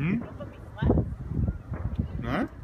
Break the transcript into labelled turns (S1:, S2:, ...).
S1: Hum? Não é?